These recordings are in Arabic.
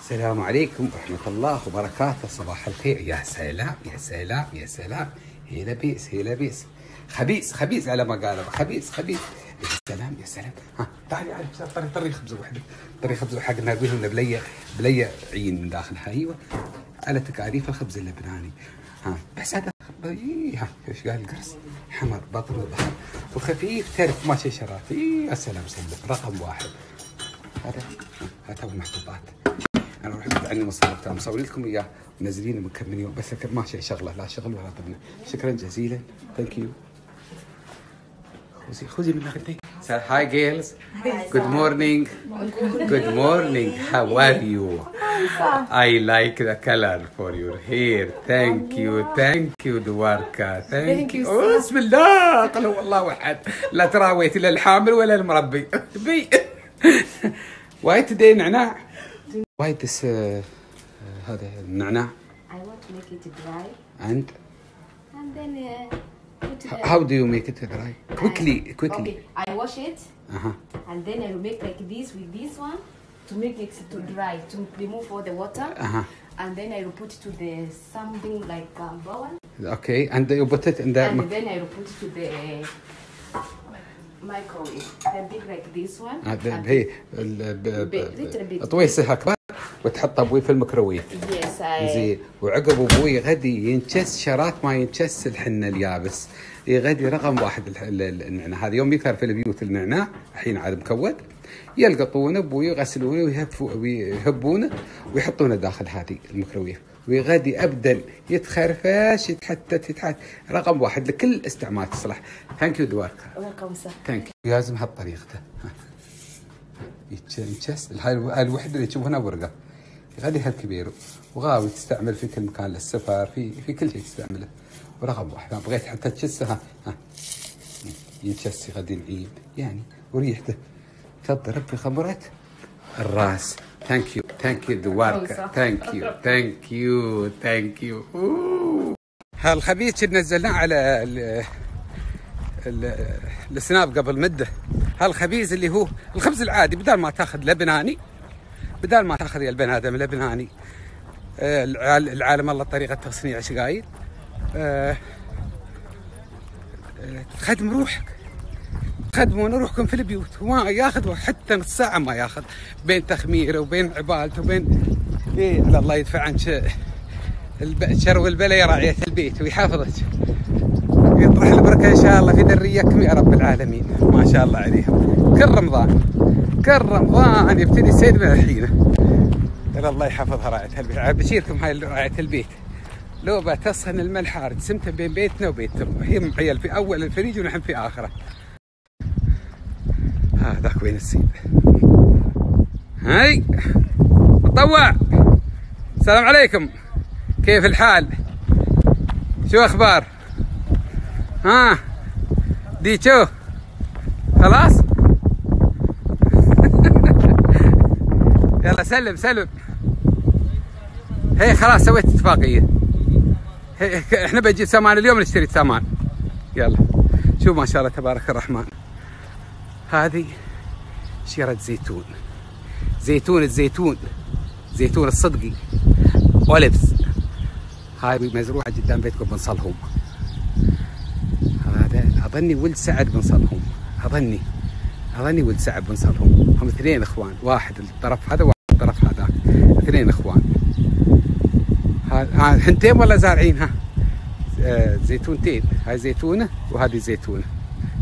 السلام عليكم ورحمة الله وبركاته. صباح الخير. يا سلام يا سلام يا سلام. هي لبيس هي لبيس خبيث خبيث على ما قالوا خبيث خبيث يا سلام يا سلام. ها تعالي بس طري طري خبز واحدة طري خبز حق نقول لنا بلية بلية عين من داخلها. أيوه. على تكاليف الخبز اللبناني. ها بس هذا إيه، ها إيش قال القرص؟ حمر بطن وظهر وخفيف ترك ما شرات إيه، يا سلام سلم رقم واحد. هذا هذا المحطوطات. أنا أروح ابعد عني المصاريف ترى مصوري لكم إياه منزلينه من كم من يوم بس ماشي شغلة لا شغل ولا طبنا شكرا جزيلا Thank you خذي خذي من اخذتي Hi girls good morning good morning how are you I like the color for your hair. Thank you, thank you, دواركا. Thank, Thank you, Oh. بسم الله قل هو الله احد. لا تراويت لا الحامل ولا المربي. بي. Why today نعناع؟ Why this uh, uh, هذا النعناع I want to make it dry and and then uh, put it. how do you make it dry? Quickly, quickly. Okay, I wash it Uh-huh. and then I will make like this with this one to make it to dry to remove all the water. Uh-huh. And then I will put it to the something like um, bowl. Okay, and you put it in the And then I will put it to the microwave. The big like this one. little bit. طويسه اكبر وتحط أبوي في الميكروويف. I. زين. وعقب أبوي غدي ينشس شرات ما ينشس الحنة اليابس. غدي رقم واحد النعناع. هذا يوم يكثر في البيوت النعناع الحين عاد مكود. يلقطونه أبوي يغسلونه ويهبونه ويحطونه داخل هذه الميكروويف. وغدي ابدا يتخرفش يتحتت يتحت. رقم واحد لكل استعمال تصلح. Thank you دواركا Welcome, sir. Thank you لازم هالطريقته ها. يتش- ينشس هاي الو- هاي الوحدة اللي تشوفونها ورقة. غادي هالكبير وغاوي تستعمل في كل مكان للسفر في في كل شيء تستعمله. ورقم واحد بغيت حتى تشسه ها. ينشس غادي العيد يعني وريحته تضرب في خمرة الراس. Thank you thank you دواركا thank you thank you thank you هالخبيز اللي نزلناه على ال- ال- ال Snap قبل مدة. هالخبيز اللي هو الخبز العادي بدل ما تاخذ لبناني بدل ما تاخذ يا البني آدم لبناني آه، العال- العالم الله طريقه تصنيع شقايل آه، آه، تخدم روحك. تخدمون روحكم في البيوت. وما ياخذ حتى نص ساعة ما ياخذ. بين تخميره وبين عبالته وبين إيه الله يدفع عنك الب- شر البلايا راعيه البيت ويحافظك. يطرح البركة إن شاء الله في ذريتكم يا رب العالمين. ما شاء الله عليهم. كل رمضان. كل رمضان. يبتدي السيد من الحين. الله يحفظها راعية البيت بشيركم هاي راعية البيت. لو بتصهن الملحار تسمته بين بيتنا وبيتهم هي معيل في أول الفريج ونحن في آخرة. هذاك وين السيد؟ هاي. مطوع. السلام عليكم. كيف الحال؟ شو أخبار؟ ها. ديتشو خلاص؟ يلا سلم سلم. هي خلاص سويت اتفاقية. هي إحنا بنجيب سامان اليوم نشتري سامان. يلا. شو ما شاء الله تبارك الرحمن. هذه شيرة زيتون. زيتون الزيتون. زيتون الصدقي. Olives هاي مزروعة قدام بيتكم بن صلهم هذا أظني ولد سعد بن صلهم أظني. أظني ولد سعد بن صلهم هم اثنين إخوان. واحد الطرف هذا واحد الطرف هذاك اثنين إخوان. ها ها حنتين ولا زارعينها آه زيتونتين. هاي زيتونة وهذه زيتونة.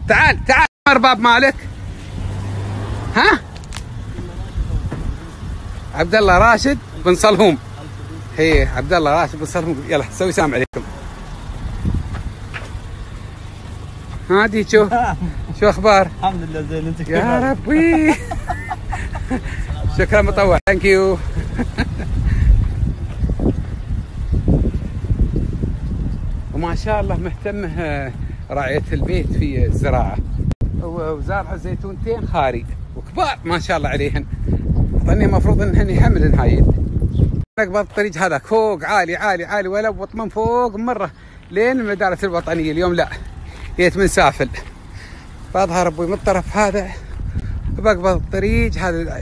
تعال تعال ارباب مالك. ها؟ عبد الله راشد بن صلهم هي عبد الله راشد بن صلهم يلا سوي سلام عليكم هادي شو؟ شو أخبار؟ الحمد لله زين أنت كيف؟ يا ربي. شكرا مطوع thank you وما شاء الله مهتم آه، راعية البيت في الزراعة. وزارع زيتونتين خاري. وكبار ما شاء الله عليهن. ظني المفروض انهن يحملن هاي. نقبض الطريق هذاك فوق عالي عالي عالي ولبط من فوق مرة. لين المدارس الوطنية اليوم لا. جيت من سافل. بظهر أبوي من الطرف هذا بقبض الطريق هذا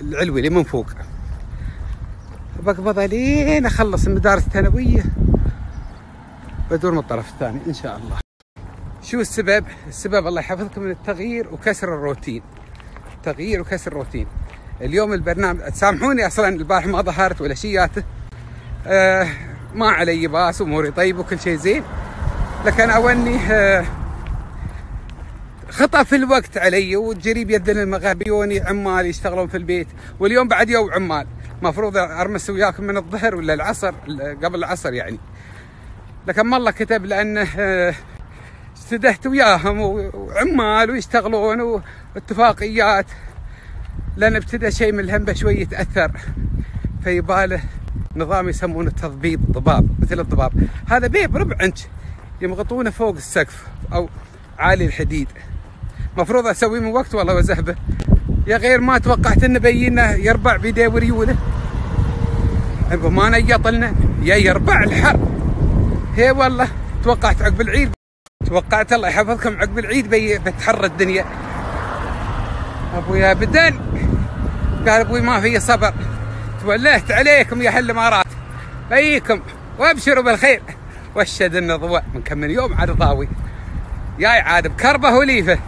العلوي اللي من فوق. بقبضها لين أخلص المدارس الثانوية. بدور من الطرف الثاني إن شاء الله. شو السبب؟ السبب الله يحفظكم من التغيير وكسر الروتين. تغيير وكسر الروتين. اليوم البرنامج تسامحوني أصلا البارح ما ظهرت ولا شياته آه ما علي باس أموري طيب وكل شيء زين. لكن اوني آه خطأ في الوقت علي وتجري بيدنا المغربيوني عمال يشتغلون في البيت. واليوم بعد يوم عمال. مفروض أرمس وياكم من الظهر ولا العصر؟ قبل العصر يعني. لكن ما الله كتب لأنه آه استدهت وياهم وعمال ويشتغلون واتفاقيات. لأن ابتدى شيء من الهمبه شوي يتأثر. فيباله نظام يسمونه تضبيط ضباب مثل الضباب. هذا بيب ربع إنش. يمغطونه فوق السقف أو عالي الحديد. مفروض أسويه من وقت والله وزهبه يا غير ما توقعت إنه بينا يربع بيديه وريوله. ما نيط لنا يا يربع الحر. هي والله توقعت عقب العيد. توقعت الله يحفظكم عقب العيد بي بتحر الدنيا. ابويا بدن. قال أبوي ما في صبر. تولهت عليكم يا أهل الامارات بيكم. وأبشروا بالخير. وشد النضوة من كم من يوم عاد ضاوي. جاي عاد بكربه وليفه.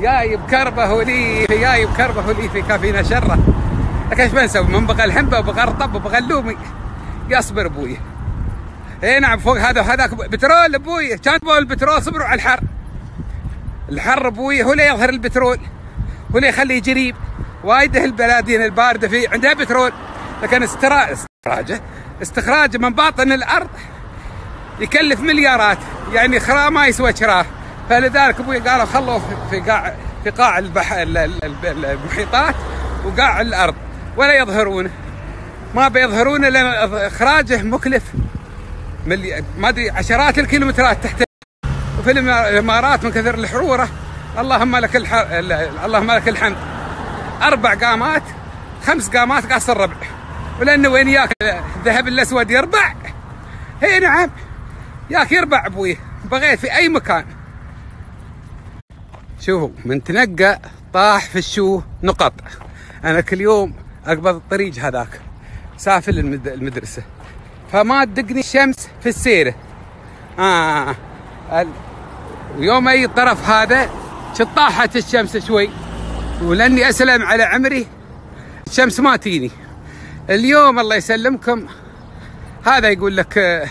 جاي بكربه وليفه جاي بكربه وليفه كافينا شره. لكن إيش بنسوي؟ من بغى الحنبه وبغى الرطب وبغى اللومي. يصبر أبوي. إي نعم فوق هذا وهذاك بترول أبوي. كان البترول صبروا على الحر. الحر أبوي هو اللي يظهر البترول. هو اللي يخليه جريب. وايده البلادين البارده في عندها بترول. لكن استرا... استخراجه. استخراجه من باطن الأرض. يكلف مليارات. يعني خرا ما يسوى شراه فلذلك أبوي قالوا خلوه في قاع في قاع. المحيطات وقاع الأرض. ولا يظهرونه. ما بيظهرونه لأن إخراجه مكلف. ملي... ما أدري عشرات الكيلومترات تحت وفي الإمارات من كثر الحرورة. اللهم لك الح... اللهم لك الحمد. أربع قامات خمس قامات قاص الربع ولأنه وين ياك الذهب الأسود يربع؟ هي نعم. ياك يربع أبوي بغيت في أي مكان. شوفوا من تنقى طاح في الشو نقط. أنا كل يوم أقبض الطريق هذاك سافل المدرسة. فما تدقني الشمس في السيرة. آه ويوم أي الطرف هذا طاحت الشمس شوي. ولأني أسلم على عمري الشمس ما تيني. اليوم الله يسلمكم. هذا يقول لك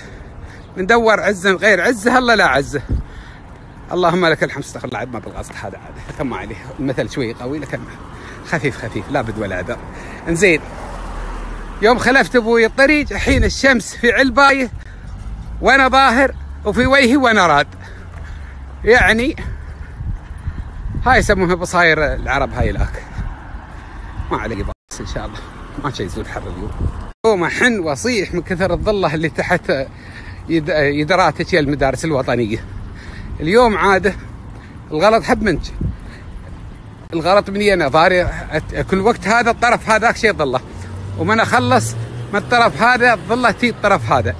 ندور عزة غير عزة الله لا عزة. اللهم لك الحمد. استغفر الله ما بالقصد هذا عاد كم عليه. المثل شوي قوي لكن خفيف خفيف لا بد ولا عذر إنزين. يوم خلفت أبوي الطريق الحين الشمس في علبايه وأنا ظاهر وفي وجهي وأنا راد. يعني هاي يسمونها بصاير العرب هاي لك ما علي باس إن شاء الله. ما شيء يزول حر اليوم. يوم احن واصيح من كثر الظلة اللي تحت يد... يدراتك المدارس الوطنية. اليوم عاده الغلط حب منك. الغلط مني أنا. ظهري كل وقت هذا الطرف هذاك شيء ظله ومن أخلص من الطرف هذا ظله تي الطرف هذا.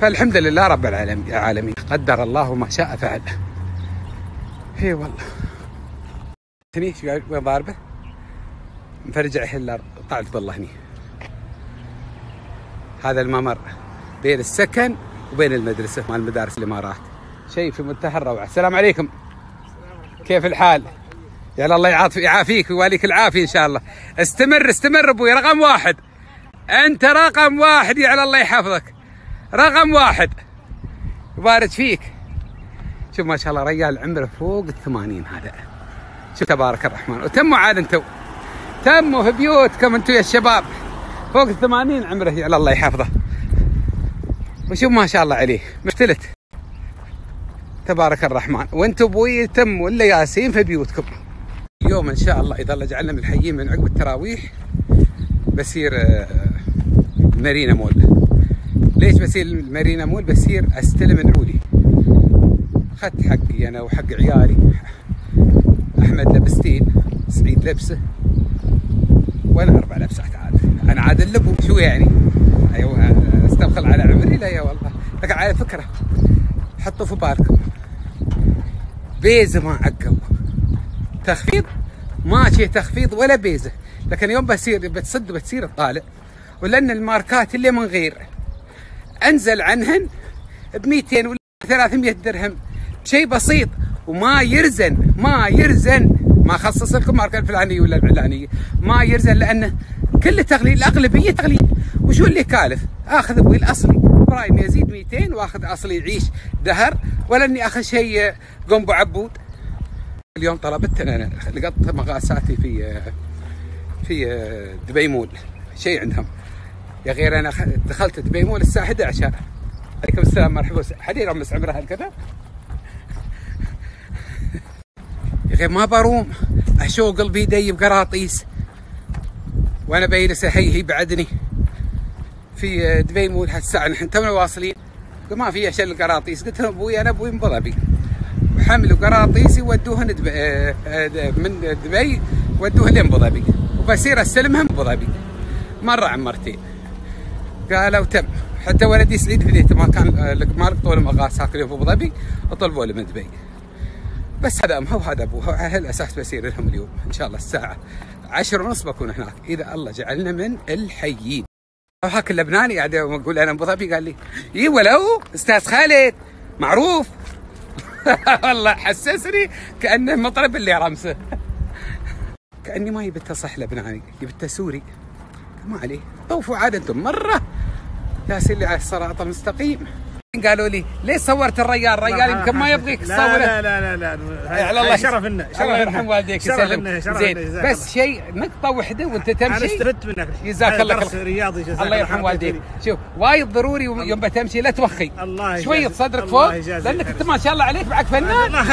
فالحمد لله رب العالمين. قدر الله ما شاء فعل. اي والله. هني وين ضاربه؟ مفرجع الحين طلعت بالله هني. هذا الممر. بين السكن وبين المدرسة مال مدارس الإمارات شيء في منتهى الروعة. السلام عليكم. كيف الحال؟ يا الله يعافي يعافيك ويواليك العافية إن شاء الله. استمر استمر أبوي. رقم واحد. أنت رقم واحد يا الله يحفظك. رقم واحد. يبارك فيك. شوف ما شاء الله رجال عمره فوق الثمانين هذا. شوف تبارك الرحمن. وتموا عاد أنتم تموا في بيوتكم أنتم يا الشباب. فوق الثمانين عمره يا الله يحفظه. وشوف ما شاء الله عليه. مفتلت تبارك الرحمن. وأنتم أبوي تموا الا ياسين في بيوتكم. اليوم إن شاء الله إذا الله جعلنا من الحيين من عقب التراويح بسير مارينا مول. ليش بسير المارينا مول؟ بسير أستلم العولي اخذت حقي أنا وحق عيالي. أحمد لبستين سعيد لبسه. وأنا أربع لبسات عاد. أنا عاد اللبو. شو يعني؟ أيوه أستبخل على عمري. لا يا والله. لكن على فكرة حطوا في بالكم بيزة ما عقب. تخفيض؟ ما شيء تخفيض ولا بيزة. لكن يوم بصير بتصد بتصير الطالع. ولأن الماركات اللي من غير. أنزل عنهن ب 200 ولا 300 درهم. شيء بسيط وما يرزن ما يرزن. ما خصص لكم ماركة الفلانية ولا العلانية. ما يرزن لأنه كل تغليل الاغلبيه تغليل. وشو اللي كالف؟ آخذ أبوي الأصلي. برايم يزيد 200 وآخذ أصلي يعيش دهر ولا إني أخذ شيء قنبو عبود. اليوم طلبت أنا لقطت مغاساتي في في دبي مول. شيء عندهم. يا غير أنا دخلت دبي مول الساعة 11 عليكم السلام مرحبا حدير امس عمرها هالكذا غير ما بروم أشوق قلبي يدي بقراطيس وأنا بيلس هي بعدني في دبي مول هالساعه نحن تونا واصلين. ما في شل قراطيس. قلت لهم أبوي أنا أبوي من ابو ظبي وحملوا قراطيس يودوهن دبي من دبي ودوه لين ابو ظبي وبصير أستلمهم ابو ظبي مرة عن مرتين قالوا تم. حتى ولدي سعيد في ما كان ما لقطوا له مغاص هاك في ابو ظبي وطلبوا له من دبي. بس هذا امها وهذا ابوها على هالأساس بسير لهم اليوم. إن شاء الله الساعة عشر ونص بكون هناك. إذا الله جعلنا من الحيين. هاك اللبناني قاعد أقول أنا أبو ظبي قال لي اي ولو أستاذ خالد معروف. والله حسسني كأنه مطرب اللي رمسه كأني ما يبته صح لبناني يبته سوري. ما عليه. طوفوا عاد أنتم مرة. ياسين لي على الصراط المستقيم. قالوا لي ليش صورت الريال؟ الريال يمكن ما يبغيك تصوره. لا لا لا لا على الله شرف لنا الله يرحم والديك يسلم زين بس شيء نقطة واحدة وانت تمشي. أنا استفدت منك. جزاك الله خير. رياضي جزاك الله يرحم والديك. شوف وايد ضروري يوم بتمشي لا توخي. الله شوية صدرك فوق لأنك أنت ما شاء الله عليك بعد فنان.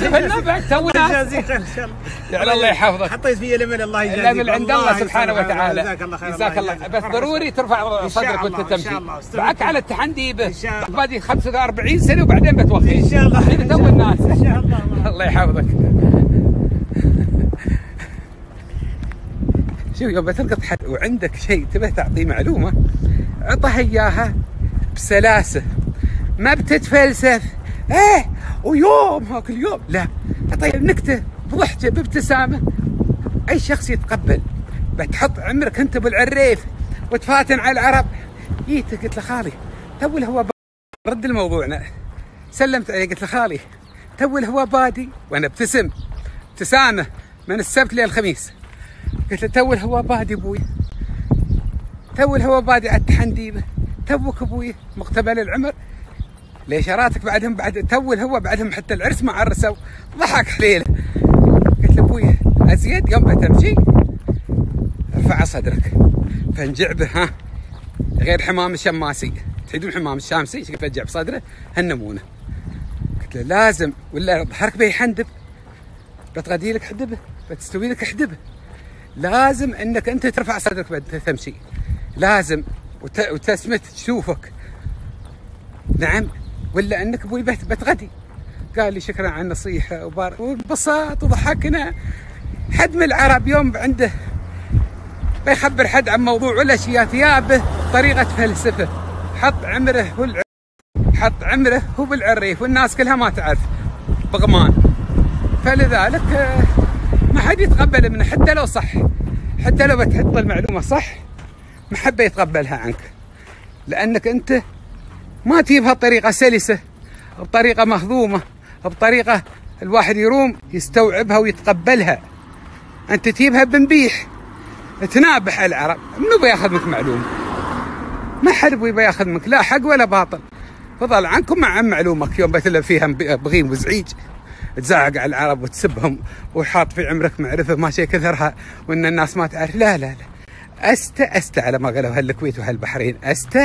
فنان بعد تو يجازيك خير إن شاء الله. الله يحفظك. حطيت في الامل الله يجازيك الامل عند الله سبحانه وتعالى. جزاك الله خير جزاك الله بس ضروري ترفع صدرك وانت تمشي. بعك على التحندي به. باقي 45 سنة وبعدين بتوفي. إن شاء الله الحين تو الناس. إن شاء الله الله. يحفظك. شوف يوم بتلقط حد وعندك شيء تبي تعطيه معلومة عطها إياها بسلاسة. ما بتتفلسف. إيه؟ ويوم هاك اليوم. لا أعطيه نكتة بضحكه بابتسامة. أي شخص يتقبل بتحط عمرك أنت بالعريف وتفاتن على العرب. جيت قلت له خالي تو الهواء رد الموضوعنا. سلمت عليه قلت له خالي تو الهواء بادي وأنا ابتسم. ابتسامه من السبت للخميس قلت له تو الهواء بادي أبوي. تو الهواء بادي على التحنديبه توك أبوي مقتبل العمر. ليش راتك بعدهم؟ بعد تو الهواء بعدهم حتى العرس ما عرسوا. ضحك حليله قلت له أبوي أزيد يوم بتمشي ارفع صدرك. فنجع به ها. غير حمام الشماسي. تحيدون حمام الشامسي كيف يفجع بصدره؟ هالنمونه قلت له لازم ولا ظهرك بيحندب بتغدي لك حدبه بتستوي لك حدبه. لازم إنك أنت ترفع صدرك وانت تمشي. لازم وت... وتسمت تشوفك. نعم ولا إنك أبوي بت... بتغدي. قال لي شكرا على النصيحة وبار... وانبسط وضحكنا. حد من العرب يوم عنده بيخبر حد عن موضوع ولا شيء ثيابه طريقة فلسفة. حط عمره هو. حط عمره هو بالعريف والناس كلها ما تعرف. بغمان. فلذلك ما حد يتقبل منه حتى لو صح. حتى لو بتحط المعلومة صح ما حد يتقبلها عنك. لأنك أنت ما تجيبها بطريقة سلسة بطريقة مهضومة بطريقة الواحد يروم يستوعبها ويتقبلها. أنت تجيبها بنبيح تنابح العرب منو بياخذ منك معلومة؟ ما حد يبغى ياخذ منك لا حق ولا باطل. فضل عنكم مع معلومك يوم بتلف فيها بغيم وزعيج. تزعق على العرب وتسبهم وحاط في عمرك معرفة ما شيء كثرها وإن الناس ما تعرف. لا لا لا. است أست على ما قالوا هالكويت وهالبحرين. أست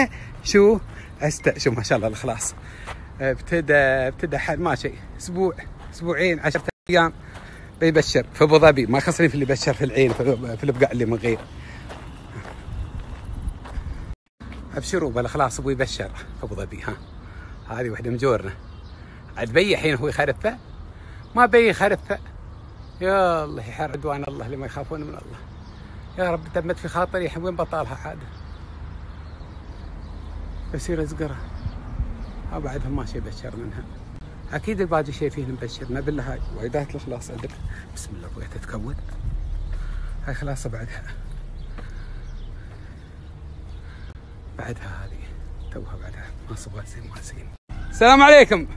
شو؟ است شو ما شاء الله الإخلاص. ابتدى ابتدى حال ما شيء. أسبوع أسبوعين عشرة أيام. بيبشر. في أبو ظبي ما خصني في اللي بشر في العين في البقاع اللي من غير. أبشروا بالاخلاص أبوي بشر. أبو ظبي ها. هذه وحدة مجورنا عاد بي الحين هو يخرفه ما بي يخرفه يا الله يحر عدوان الله اللي ما يخافون من الله. يا رب تمت في خاطري الحين وين بطالها عاد؟ بصير أزقرة. أو بعدهم ما شيء بشر منها. أكيد الباقي شيء فيه مبشر. ما بالله هاي وايدات الإخلاص عندك. بسم الله بغيت تتكون هاي خلاص بعدها. بعدها هذه. توها بعدها. ما صبغت ما زين. السلام عليكم.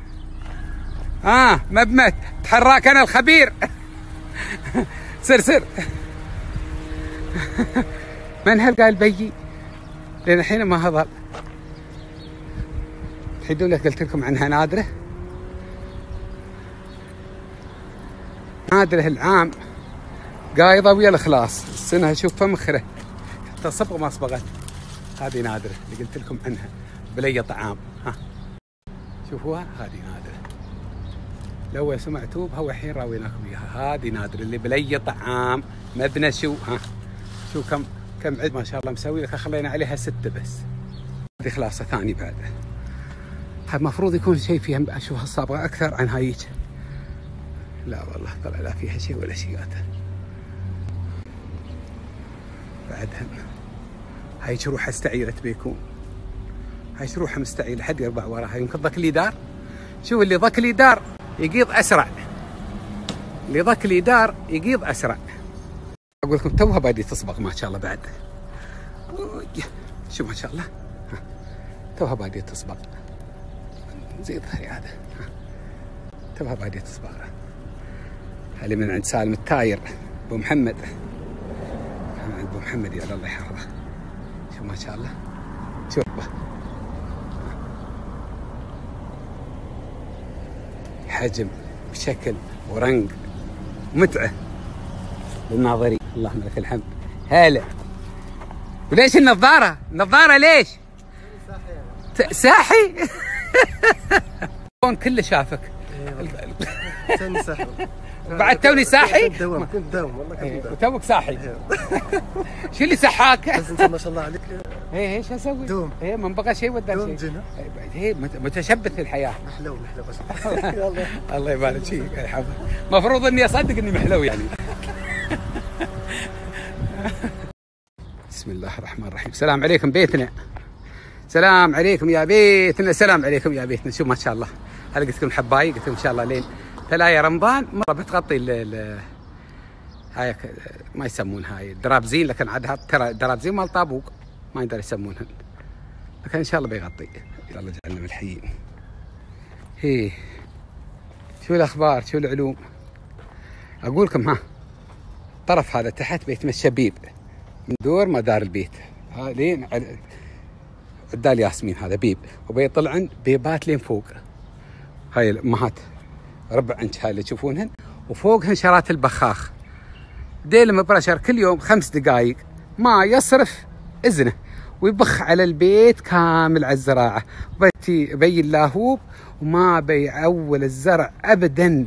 آه مبمت. تحراك أنا الخبير. سر سر. من هل قال بيي؟ لين الحين ما هضل لك قلت لكم عنها نادرة. نادرة العام. قايضة ويا الإخلاص. السنة أشوف فمخرة. حتى صبغ ما صبغت. هذه نادرة اللي قلت لكم عنها. بلي طعام. ها. شوفوها هذه نادرة. لو سمعتوا بها والحين راويناكم إياها. هذه نادرة اللي بلي طعام. مبنى شو؟ ها. شو كم كم عد ما شاء الله مسوي لك؟ خلينا عليها ستة بس. هذه خلاصة ثاني بعد. المفروض يكون شيء فيها اشوفها الصابغة أكثر عن هايك لا والله طلع لا فيها شيء ولا شيء. بعدها. هاي شروحها استعيرت بيكون هاي شروحها مستعيرة حد يربع وراها. يمكن ضك لي دار. شوف اللي ضك لي دار يقيض أسرع. اللي ضك لي دار يقيض أسرع. أقول لكم توها بادي تصبغ ما شاء الله بعد. شو ما شاء الله. ها. توها بادي تصبغ زي ظهري هذا. ها. توها بادي تصبغ هذه من عند سالم التاير. أبو محمد. أبو محمد يا الله يحفظه. شو ما شاء الله. شوف. حجم بشكل ورنق. متعة. للناظرين. اللهم لك الحمد. هلا. وليش النظارة؟ النظارة ليش؟ ساحي؟ كون كله شافك. توني ساحر. بعد توني ساحي؟ كنت دوام كنت دوام والله كنت إيه، دوام. وتوك ساحي. شو اللي سحاك؟ بس انت ما شاء الله عليك. إيه إيش أسوي؟ دوم. إيه من بقى شيء دوم شيء. جنة. إيه مت- متشبث في الحياة. محلو محلو بس. الله. يبارك فيك يحفظك المفروض إني أصدق إني محلو يعني. بسم الله الرحمن الرحيم. السلام عليكم بيتنا. سلام عليكم يا بيتنا. سلام عليكم يا بيتنا. شوف ما شاء الله. هل قلت لكم حباي قلت لكم إن شاء الله لين. ثلاثة رمضان مرة بتغطي ال هاي ما يسمون هاي درابزين لكن عاد هات- ترى درابزين مال طابوق ما يقدر يسمونهن. لكن إن شاء الله بيغطي. يلا جعلنا ملحيين هي شو الأخبار؟ شو العلوم؟ أقول لكم ها طرف هذا تحت بيت الشبيب من دور ما دار البيت لين عدال ياسمين هذا بيب. وبيطلعن بيبات لين فوق. هاي الامهات ربع انش هاي اللي تشوفونهن. وفوقهن شرات البخاخ. ديلم برشر كل يوم خمس دقائق ما يصرف إذنه. ويبخ على البيت كامل على الزراعة. بيتي بي اللاهوب وما بيعول الزرع ابدا.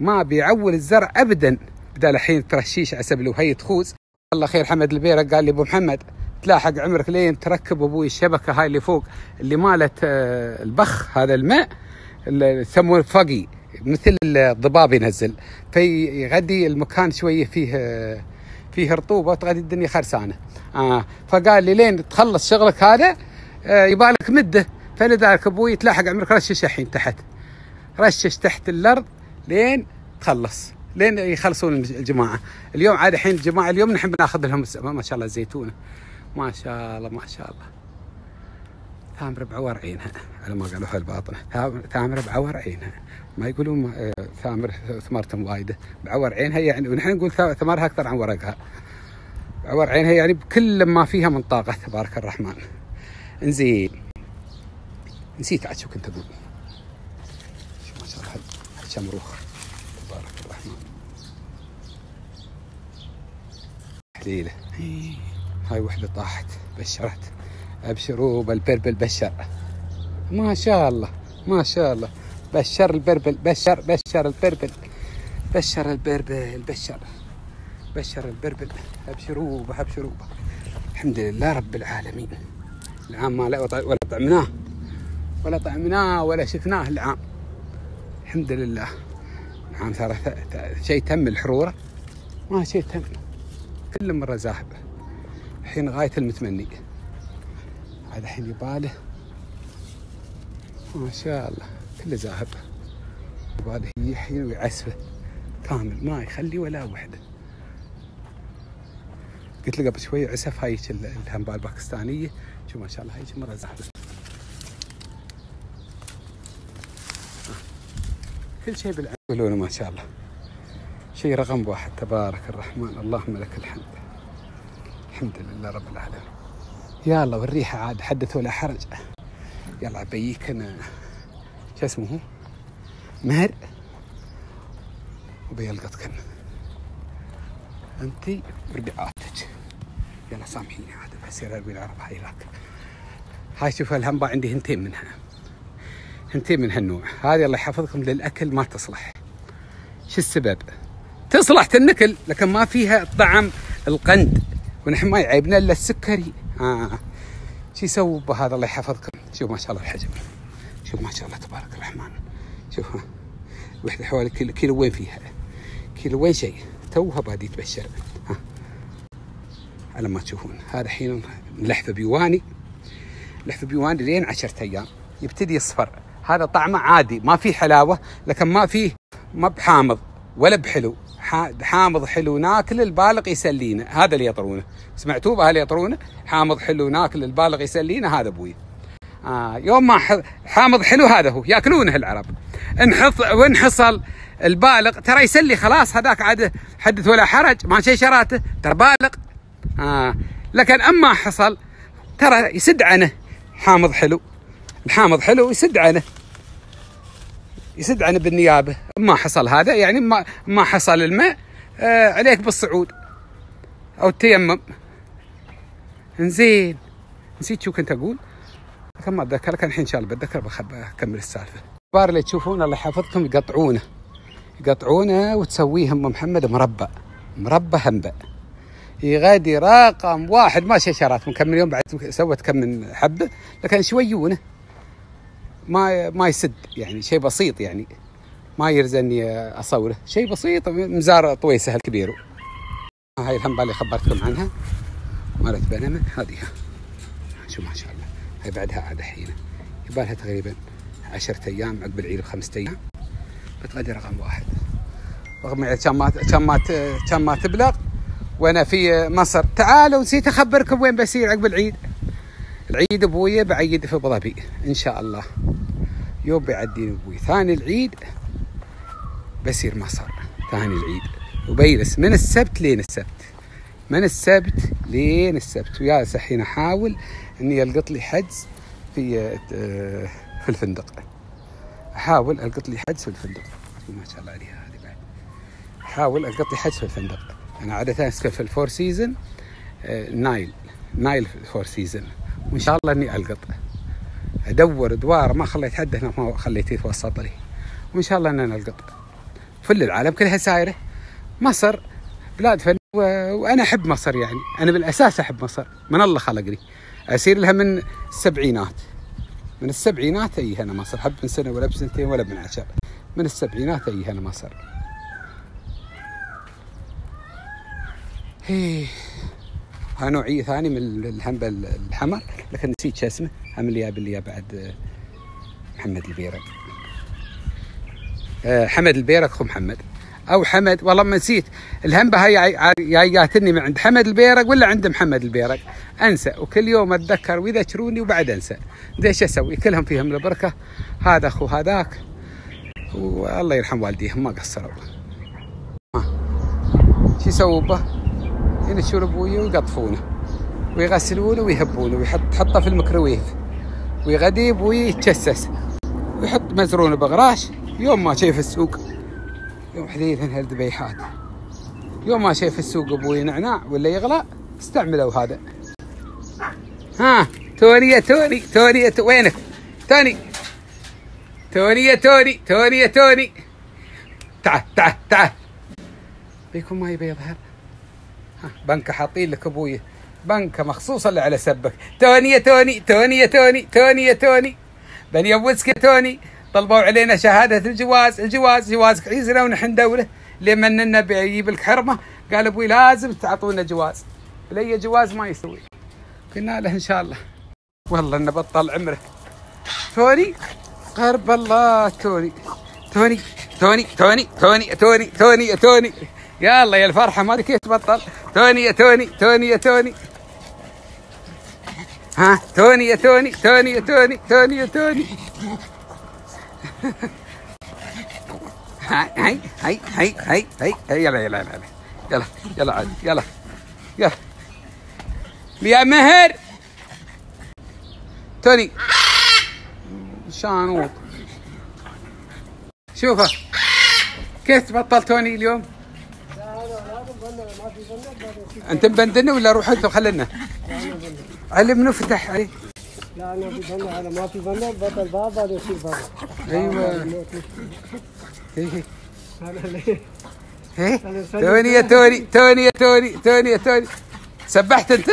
ما بيعول الزرع ابدا. بدال الحين ترشيش سبيل وهي تخوز الله خير حمد البيرة. قال لي أبو محمد تلاحق عمرك لين تركب أبوي الشبكة هاي اللي فوق اللي مالت آه، البخ هذا الماء. يسمونه فقي مثل الضباب ينزل فيغدي المكان شوية فيه فيه رطوبة وتغدي الدنيا خرسانة. آه فقال لي لين تخلص شغلك هذا آه يبالك مدة. فلذلك أبوي تلاحق عمرك رشش الحين تحت. رشش تحت الأرض لين تخلص لين يخلصون الجماعة. اليوم عاد الحين الجماعة اليوم نحن بناخذ لهم ما شاء الله الزيتونه ما شاء الله ما شاء الله. ثامر بعور عينها على ما قالوها الباطنه ثام- ثامر بعور عينها. ما يقولون آه، ثامر ثمرتهم وايدة. بعور عينها يعني ونحن نقول ثمرها أكثر عن ورقها. بعور عينها يعني بكل ما فيها من طاقة تبارك الرحمن. انزين. نسيت عاد شو كنت أقول. شو ما شاء الله هالشمروخ تبارك الرحمن. حليله هاي وحدة طاحت بشرت. أبشروا بالبربل بشر. ما شاء الله ما شاء الله. بشر البربل بشر بشر البربل بشر البربل بشر بشر البربل. ابشروا ابشروا الحمد لله رب العالمين. العام ما لا ولا طعمناه ولا طعمناه ولا شفناه العام. الحمد لله. العام ترى شيء تم الحروره. ما شيء تم. كل مرة زاهبة. الحين غاية المتمني. هذا الحين يباله. ما شاء الله كله زاهب يباله يحين ويعسفه كامل ما يخلي ولا وحدة. قلت له قبل شوي عسف هاي ال- الهمبا الباكستانيه شوف ما شاء الله هاي مرة زحمه كل شيء بالعين يقولون ما شاء الله. شيء رقم واحد تبارك الرحمن اللهم لك الحمد. الحمد لله رب العالمين. يا الله والريحة عاد حدث ولا حرج. يلا بيك أنا. شو اسمه؟ مهر. وبيلقطك انت وربعاتك يلا سامحيني عاد بصير اروي العرب هاي لك هاي شوف الهمبا عندي هنتين منها. هنتين من هالنوع. هذه الله يحفظكم للأكل ما تصلح. شو السبب؟ تصلح تنكل لكن ما فيها طعم القند. ونحن ما يعيبنا إلا السكري. آه. شو يسووا بهذا الله يحفظكم. شوف ما شاء الله الحجم. شوف ما شاء الله تبارك الرحمن. شوف وحدة حوالي كيلو كيلو وين فيها؟ كيلو وين شيء؟ توها بادي تبشر. ها. على ما تشوفون. هذا حين لحفه بيواني. لحفه بيواني لين عشرة أيام. يبتدي يصفر. هذا طعمه عادي. ما فيه حلاوة لكن ما فيه ما بحامض ولا بحلو. حامض حلو ناكل البالغ يسلينا. هذا اللي يطرونه. سمعتوه بها اللي يطرونه؟ حامض حلو ناكل البالغ يسلينا هذا أبوي. آه يوم ما حامض حلو هذا هو. يأكلونه العرب. انحص وانحصل البالغ ترى يسلي خلاص هذاك عاد حدث ولا حرج ما شيء شراته. ترى بالغ. آه لكن أما حصل ترى يسد عنه. حامض حلو. الحامض حلو يسد عنه. يسد عنه بالنيابة. ما حصل هذا يعني ما ما حصل الماء آه عليك بالصعود. أو التيمم إنزين. نسيت شو كنت أقول؟ لكن ما أتذكر؟ لكن الحين إن شاء الله بتذكر بخب أكمل السالفة. الكبار اللي تشوفون الله يحفظكم يقطعونه. يقطعونه وتسويه ام محمد مربى مربى هنبه يغادي رقم واحد. ما ششرات من كم يوم بعد سوت كم من حبة لكن شويونه. ما ما يسد يعني شيء بسيط يعني. ما يرزني أصوره. شيء بسيط مزار طويسه الكبير هاي الهمبه اللي خبرتكم عنها. مالت بنما هذه. شو ما شاء الله. هاي بعدها عاد حين يبالها تقريبا عشرة أيام عقب العيد بخمسة أيام. بتغدي رقم واحد. رغم كان ما كان ما كان ما تبلغ. وأنا في مصر. تعالوا نسيت أخبركم وين بسير عقب العيد. العيد أبوي بعيد في ابو إن شاء الله. يوم بيعدين أبوي. ثاني العيد بسير مصر ثاني العيد. وبيلس من السبت لين السبت. من السبت لين السبت. ويا الحين أحاول إني ألقط لي حجز في آه، في الفندق. أحاول ألقط لي حجز في الفندق. ما شاء الله عليها هذه بعد. أحاول ألقط لي حجز في الفندق. أنا عادة أسكن في ال Four Season آه، Nile. Nile Four Season وإن شاء الله إني ألقط. أدور دوار ما خليت حد هنا ما خليته يتوسط لي. وإن شاء الله اننا نلقط فل العالم كلها سايرة. مصر بلاد فن و... وأنا أحب مصر يعني. أنا بالأساس أحب مصر. من الله خلقني. أسير لها من السبعينات. من السبعينات أي هنا مصر. حب من سنة ولا بسنتين ولا من عشر. من السبعينات أي هنا مصر. هيه ها نوعية ثانية من الهمبة الحمر لكن نسيت شو اسمه هم اللي جاب اللي بعد آه، محمد البيرق. آه، حمد البيرق اخو محمد. أو حمد والله ما نسيت. الهمبة هاي جاتني من عند حمد البيرق ولا عند محمد البيرق؟ أنسى. وكل يوم أتذكر ويذكروني وبعد أنسى. إيش أسوي؟ كلهم فيهم البركة. هذا أخو هذاك. والله يرحم والديهم ما قصروا. شو يسووا به؟ ينشون أبوي ويقطفونه ويغسلونه ويهبونه ويحط حطه في الميكروويف. ويغدي أبوي يتجسس. ويحط مزرونة بغراش. يوم ما شايف السوق. يوم حذير هالذبيحات يوم ما شايف السوق أبوي نعناع ولا يغلى استعملوا هذا. ها توني يا توني توني يا وينك؟ توني. توني يا توني توني يا توني. تعال تعال تعال. بيكون ما يبي يظهر. ها، بنكة حاطين لك أبوي. بنكة مخصوصة اللي على سبك. توني يا توني توني يا توني توني يا توني. بنيوزك يا توني. طلبوا علينا شهادة الجواز الجواز جوازك عيزنا ونحن دولة. لمن لنا بيجيب لك حرمة؟ قال أبوي لازم تعطونا جواز. لي جواز ما يسوي. قلنا له إن شاء الله. والله إنه بطل عمره. توني؟ قرب الله توني. توني توني توني توني توني توني توني. يلا يا الفرحة ما أدري كيف تبطل. توني يا توني توني يا توني. ها؟ توني يا توني توني يا توني توني يا توني. هاي هاي هاي هاي هاي هاي يلا يلا يلا يلا يلا عاد يلا يلا. يا مهر. توني. شانوط. شوفه. كيف تبطل توني اليوم؟ أنت مبندنا ولا روح أنت وخلنا؟ علمنا فتح؟ عليه لا أنا في بنا على ما في بنا بطل باب بعد يصير بابا أيوه. إيه. أنا؟ إيه. توني يا توني توني يا توني توني يا توني سبحت أنت؟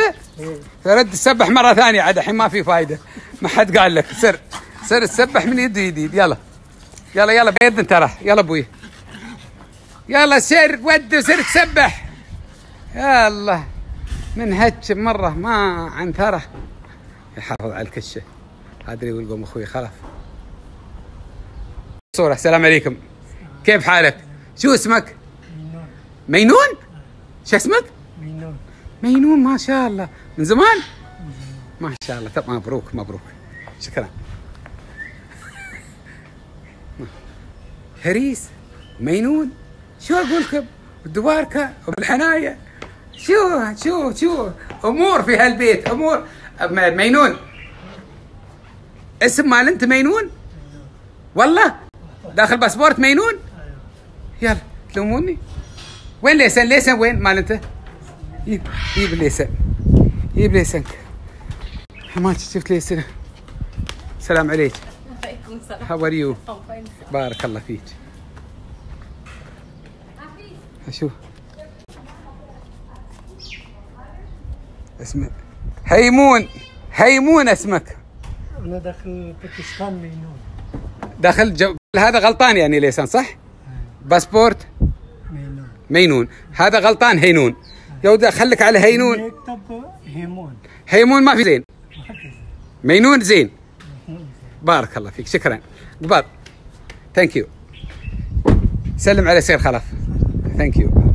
رد تسبح مرة ثانية عاد الحين ما في فايدة. ما حد قال لك. سر سر تسبح من يد يديد يلا. يلا يلا بيدن ترى يلا أبوي. يلا سر ود وسر تسبح. يلا من هج مرة ما عن ثره يحافظ على الكشه هذا اللي يقول قوم أخوي خلف صورة السلام عليكم. كيف حالك؟ شو اسمك؟ مينون؟ شو اسمك؟ مينون. مينون ما شاء الله. من زمان؟ ما شاء الله. طب مبروك مبروك. شكرا. هريس مينون. شو أقول لكم الدواركه وبالحنايه شو شو شو أمور في هالبيت؟ أمور مينون. اسم مال أنت مينون؟ والله؟ داخل باسبورت مينون؟ يلا تلوموني. وين ليسن؟ ليسن وين مال أنت؟ جيب جيب ليسن. جيب ليسنك ما شفت ليسن؟ السلام عليك. عليكم السلام. هاو ار يو. بارك الله فيك. أشوف اسمه هيمون. هيمون اسمك. أنا داخل باكستان مينون داخل جو... هذا غلطان يعني ليسان صح؟ باسبورت؟ مينون مينون هذا غلطان هينون. يا ولد خليك على هينون. يكتب هيمون. هيمون ما في زين. مينون زين. بارك الله فيك شكرا. قبال ثانك يو سلم على سير خلف ثانك يو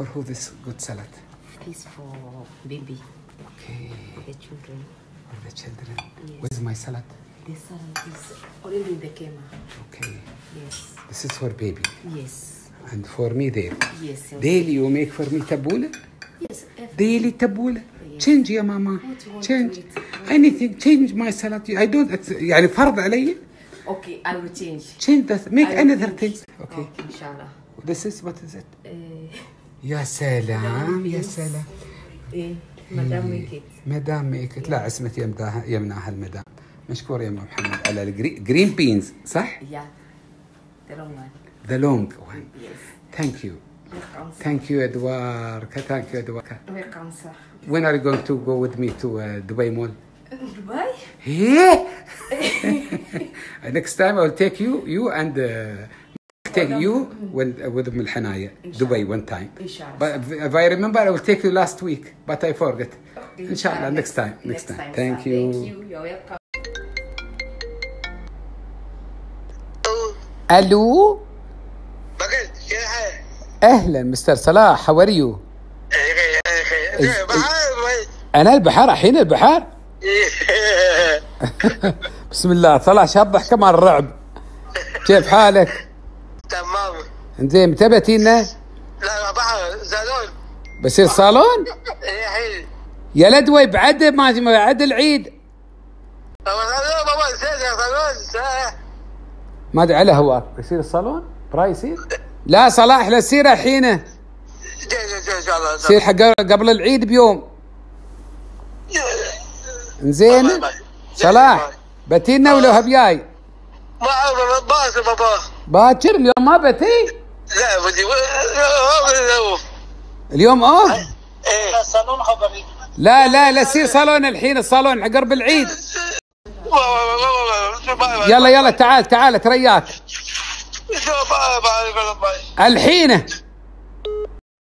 For who this good salad? Peace for baby, Okay, for the children. for the children. Yes. Where's my salad? The salad is already in the camera. Okay, Yes. this is for baby. Yes. And for me there. Yes. yes. Daily you make for me tabbouleh? Yes. every- daily tabbouleh Yes. change يا ماما What you want change to eat? anything change my salad I don't it's- يعني فرض علي Okay, I will change. change that make I will another change. thing okay Okay, inshallah. this is what is it Uh, يا سلام يا سلام. إيه مدام إيه، ميكيت مدام ميكيت لا اسمت يمداها يمناها المدام. مشكور يا أم محمد على الجرين بينز صح؟ يا ذا لونج ذا لونج ثانك يو ثانك يو ادوار ثانك يو ادوار وين ار يو جوينغ تو جو وذ مي تو دبي مول؟ دبي؟ إيه نكست تايم اي تيك يو يو اند take you when with الحناية Dubai one time. Inshallah. But if- I remember, I will take you last week, but I forget. Inshallah, next time, next time. Thank sir. you. Thank you. You're welcome. ألو؟ أهلا مستر صلاح هاو ار يو أنا البحر الحين البحر بسم الله طلع شاب كمان الرعب كيف حالك؟ تمام. زين متى بتينا؟ لا بحر زالون بصير صالون؟ إيه يا لدوي بعد ما بعد العيد. ما أدري على هواك يصير الصالون؟ براي يصير؟ لا صلاح لا يصير الحين. يصير حق قبل العيد بيوم. زين. صلاح بتينا ولا هبياي؟ ما باص بابا باكر اليوم ما بتي؟ لا بدي اليوم اوف؟ إيه. الصالون خبرني لا لا لا يصير صالون الحين الصالون قرب العيد. يلا يلا تعال تعال ترياك. الحين.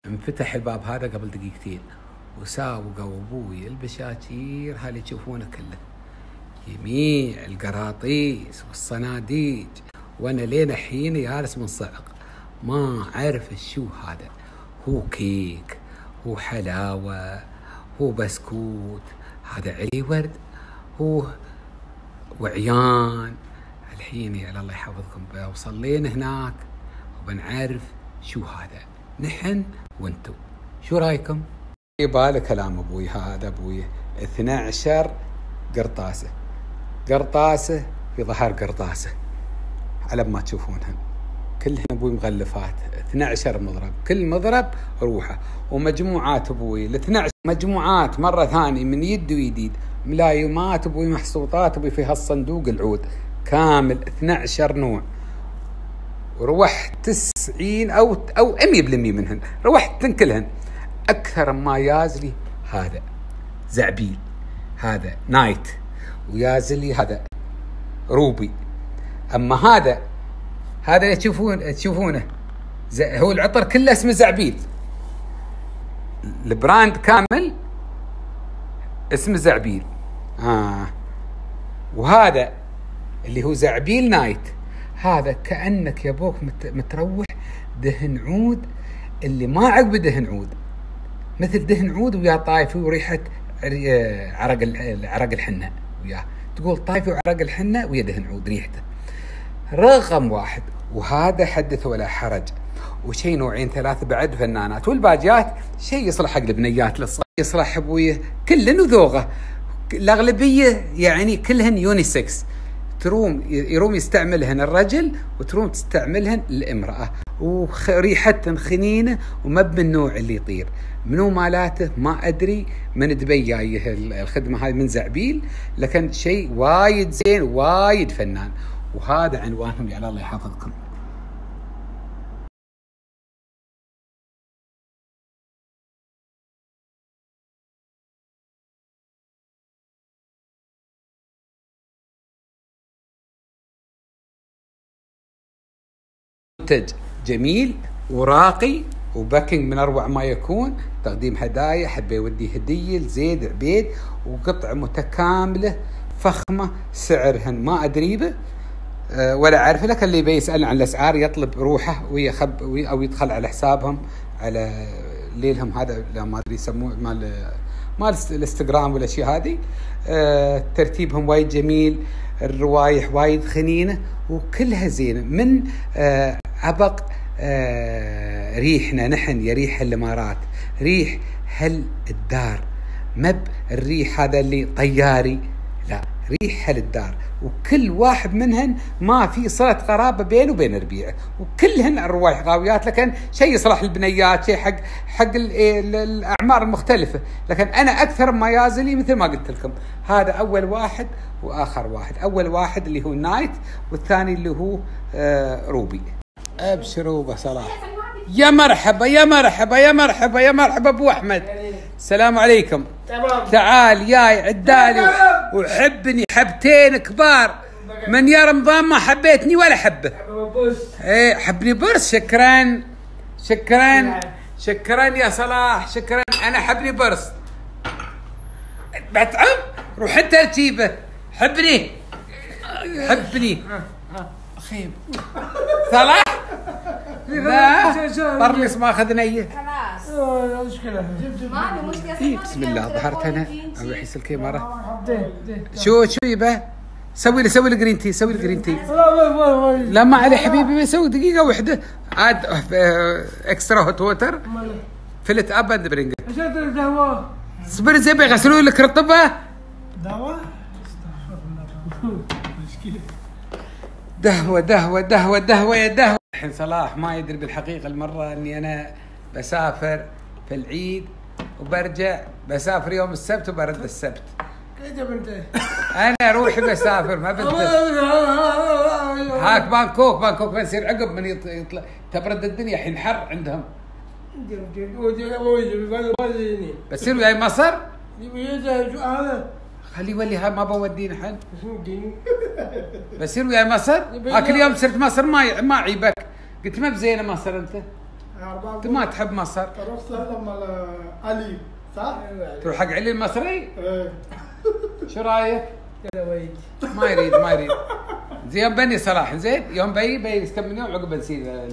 انفتح الباب هذا قبل دقيقتين. وساوقوا أبوي البشاكير هاللي تشوفونه كله؟ جميع القراطيس والصناديج. وأنا لين الحين جالس منصعق. ما أعرف شو هذا. هو كيك هو حلاوة هو بسكوت. هذا علي ورد هو وعيان. الحين يا الله يحفظكم بوصل لين هناك. وبنعرف شو هذا. نحن وأنتم شو رأيكم؟ يبالي كلام أبوي هذا أبوي. 12 قرطاسة. قرطاسة في ظهر قرطاسة على ما تشوفونهن كلهن أبوي مغلفات 12 مضرب. كل مضرب روحه. ومجموعات أبوي ال 12 مجموعات مرة ثانية من يد ويديد. ملايمات أبوي محصوطات أبوي في هالصندوق العود. كامل 12 نوع. ورحت 90 أو أو 100% منهن. روحت كلهن أكثر ما يازلي هذا. زعبيل. هذا. Night. ويازلي هذا Ruby. أما هذا هذا اللي تشوفون تشوفونه هو العطر كله اسمه زعبيل ال brand كامل اسمه زعبيل آه. وهذا اللي هو زعبيل Night. هذا كأنك يا بوك مت- متروح دهن عود اللي ما عقب دهن عود. مثل دهن عود ويا طايفي وريحة عرق عرق الحنة. وياه تقول طايفي وعرق الحنه ويا دهن عود ريحته. رقم واحد وهذا حدث ولا حرج. وشيء نوعين ثلاثة بعد فنانات. والباجات شيء يصلح حق البنيات للص- يصلح أبويه. كلن وذوقه الأغلبية يعني كلهن unisex تروم يروم يستعملهن الرجل وتروم تستعملهن الامرأة. وريحتهن خنينه وما بالنوع اللي يطير. منو مالاته؟ ما أدري. من دبي جاية الخدمة هاي من زعبيل. لكن شيء وايد زين وايد فنان. وهذا عنوانهم يا الله يحفظكم. منتج جميل وراقي وباكينج من أروع ما يكون. تقديم هدايا حبي يودي هدية لزيد عبيد وقطعه متكاملة فخمة سعرهن ما أدري به. أه، ولا أعرف لكن اللي يبي يسالني عن الأسعار يطلب روحه ويخب وي- أو يدخل على حسابهم على ليلهم هذا لا ما أدري يسموه مال مال الإنستغرام والاشياء هذه أه، ترتيبهم وايد جميل الروايح وايد خنينة وكلها زينة. من أه، عبق أه، ريحنا نحن يا ريح الامارات ريح هل الدار؟ مب الريح هذا اللي طياري. لا ريح هل الدار. وكل واحد منهن ما في صلة قرابة بينه وبين ربيعه وكلهن الروايح غاويات. لكن شيء يصلح البنيات شيء حق حق ال- الأعمار المختلفة. لكن أنا أكثر ما يازلي مثل ما قلت لكم. هذا أول واحد وآخر واحد. أول واحد اللي هو نايت والثاني اللي هو آه روبي. أبشروا أبو صلاح يا مرحبا يا مرحبا يا مرحبا يا مرحبا أبو أحمد. السلام عليكم. تمام. تعال ياي عدالي وحبني حبتين كبار. من يا رمضان ما حبيتني ولا حبه إيه حبني برص شكرا. شكرا. شكرا. يا صلاح. شكرا. أنا حبني برص بتعب روح أنت تجيبه. حبني. حبني. خيب صلاح لا. طرلس ما اخذ نيه خلاص. مشكلة ما في مشكلة إيه، بسم الله ظهرت أنا يسلكي مره حبتين شو شو يبه سوي لي سوي لي جرين تي سوي لي جرين تي لا ما علي حبيبي بسوي دقيقة واحدة. عاد اكسترا هوت ووتر فلت أب اند برينج صبر زي بيغسلوا لك رطبة. دواء؟ دهوه دهوه دهوه دهوه يا دهوه الحين صلاح ما يدري بالحقيقة المره اني أنا بسافر في العيد وبرجع بسافر يوم السبت وبرد السبت كيف انت؟ أنا روحي بسافر ما بدي هاك بانكوك بانكوك بنصير عقب من يط- يطلع تبرد الدنيا الحين حر عندهم بصير وياي مصر خليه يولي ها ما بودينا حد بصير وياي مصر؟ هاك اليوم صرت مصر ما ما عيبك. قلت ما بزينة مصر أنت. أنت ما تحب مصر. رحت لما علي صح؟ تروح حق علي المصري؟ إيه. شو رأيك؟ ما يريد ما يريد. زين يوم بني صلاح. زين يوم بي بي كم من يوم عقب نسير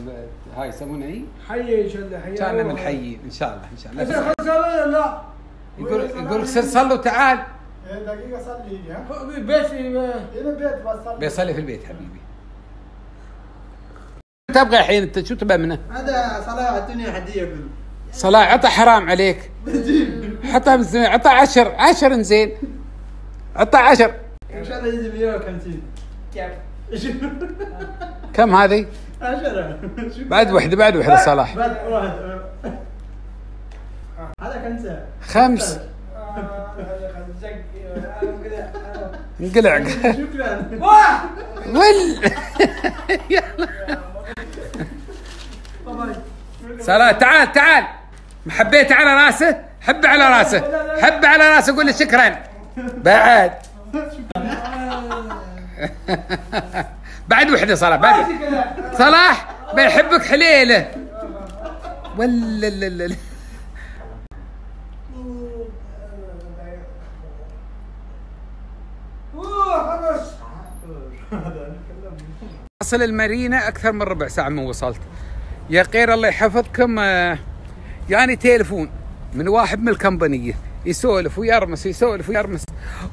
هاي يسمونها اي حي إن شاء الله حي كان من الحيين إن شاء الله إن شاء الله. لا. يقول يقول سر صلوا تعال. دقيقة صلي لي ها؟ بيت هنا بيت بس صلي. بيصلي في البيت حبيبي. تبغى الحين انت شو تبغى منه؟ هذا صلاح الدنيا يقول. صلاة عطى حرام عليك. حطها بالزين عطى عشر عشر زين. عطى عشر. إن شاء الله يجي 150 كيف؟ كم؟ هذه؟ 10 بعد وحدة بعد وحدة صلاح بعد واحد. هذا كنسه خمس. انقلع. شكرا. ول صلاة تعال تعال. حبيت على راسه. حب على راسه. حب على راسه. قول له شكرا. بعد. بعد وحدة صلاح بعد. صلاح بيحبك حليلة. ولا لا لا لا اصل المارينا أكثر من ربع ساعة من وصلت. يا غير الله يحفظكم آه، يعني تليفون من واحد من الكمبانية. يسولف ويرمس يسولف ويرمس.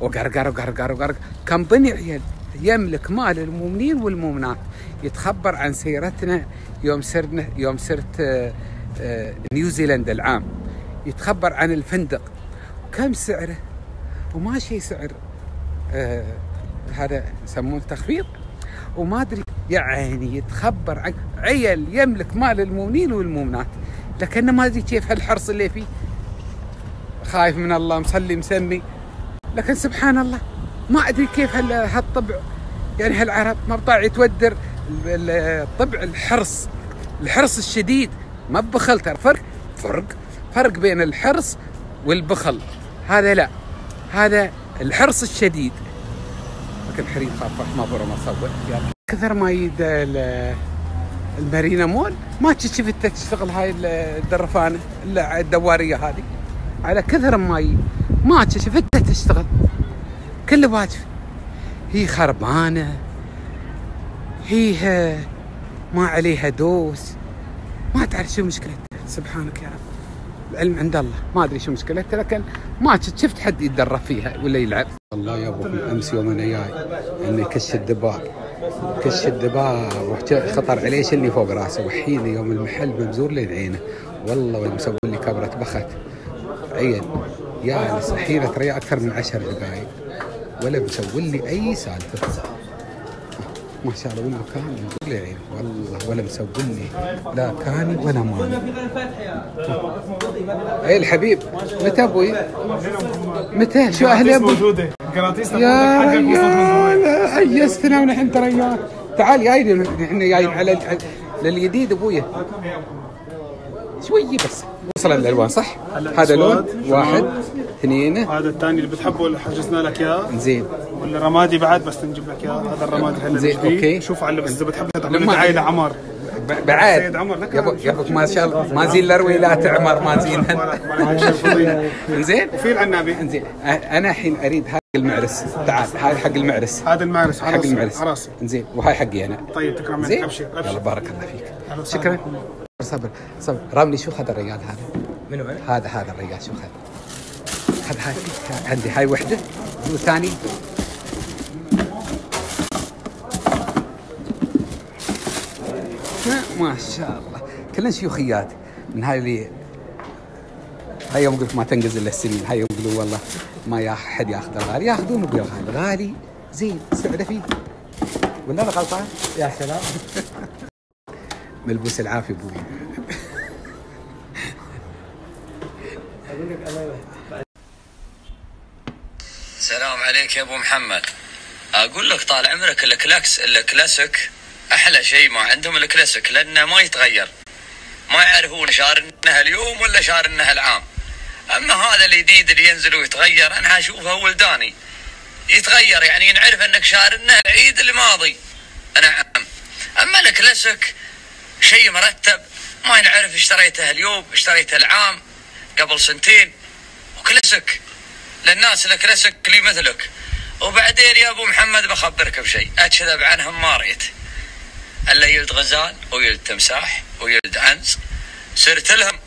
وقرقر وقرقر وقرقر كمباني عيال يملك مال المؤمنين والمؤمنات. يتخبر عن سيرتنا يوم سرنا يوم سرت آه، آه، نيوزيلندا العام. يتخبر عن الفندق. كم سعره؟ وما شيء سعر هذا يسمونه تخفيض. وما أدري يعني يتخبر عن عيل يملك مال المؤمنين والمؤمنات. لكنه ما أدري كيف هالحرص اللي فيه. خايف من الله مصلي مسمي. لكن سبحان الله ما أدري كيف هال- هالطبع. يعني هالعرب ما بطاع يتودر ال- ال- الطبع الحرص. الحرص الشديد. ما ببخل ترى. فرق فرق. فرق بين الحرص والبخل. هذا لا. هذا الحرص الشديد. لكن حريم خاف ما برا ما صور يلا. كثر ما يد ال- المارينا مول ما شفت تشتغل هاي الدرفانة الدوارية هذه. على كثر ما. ما شفتها تشتغل. كله واجف هي خربانة. هي ما عليها دوس. ما تعرف شو مشكلتها. سبحانك يا رب. العلم عند الله. ما أدري شو مشكلتها لكن ما شفت حد يتدرب فيها ولا يلعب. والله يا أبو أمس يوم أنا جاي إني كش الدباب كش الدباب وحت- خطر عليه شلني فوق راسه وحين يوم المحل مبزور لين عينه. والله مسوي لي كبرة بخت. عين يا نس حين ترى أكثر من عشر دقائق ولا مسوي لي أي سالفة. ما شاء الله ولا كان مبزور لي عينه والله ولا مسوي لي لا كاني ولا ماني اي الحبيب متى أبوي؟ متى؟ شو أهل أبوي؟ موجودة. يا يا عيستنا ونحن ترى تعال جايين نحن جايين على للجديد ابويا شوي بس. وصل الألوان صح؟ هذا لون واحد. اثنين. هذا الثاني اللي بتحبه اللي حجزنا لك إياه؟ زين. والرمادي بعد بس نجيب لك إياه هذا الرمادي هلا زين،. okay. شوف على بس إذا بتحب تعمل لما- دعاية لعمر. بعد. سيد عمر، لك يا أبوك ما شاء الله. ما زين الارويلات عمر ما زينهن زين. وفي العنابي. زين. أنا الحين أريد هاي المعرس. تعال هاي حق المعرس. هذا المعرس حق المعرس. زين. وهاي حقي أنا. طيب تكرم زين. أبشر يلا ابشر بارك الله فيك. شكرا. صبر صبر. راملي شو هذا الرجال هذا؟ منو هذا هذا الرجال شو هذا هذا هاي عندي هاي وحدة. والثاني؟ ما- شاء الله. كلن شيوخيات من هاي اللي هاي يوم قلت ما تنقز إلا السنين. هاي يوم يقولوا والله ما يا أحد ياخذ الغالي. ياخذون أبوي الغالي. الغالي زين سعره فيه. ولا أنا غلطان؟ يا سلام. ملبوس العافية أبوي سلام عليك يا أبو محمد. أقول لك طال عمرك الكلاكس الكلاسيك أحلى شيء ما عندهم الكلاسيك لأنه ما يتغير. ما يعرفون شارنها اليوم ولا شارنها العام. أما هذا الجديد اللي ينزل ويتغير أنا اشوفه ولداني. يتغير يعني نعرف أنك شارنه العيد الماضي. نعم أما الكلاسيك شيء مرتب. ما نعرف اشتريته اليوم اشتريته العام قبل سنتين. وكلاسيك للناس الكلاسيك اللي مثلك. وبعدين يا أبو محمد بخبرك بشيء. اكذب عنهم ما ريت. ألا يلد غزال ويلد تمساح ويلد عنز سرت لهم.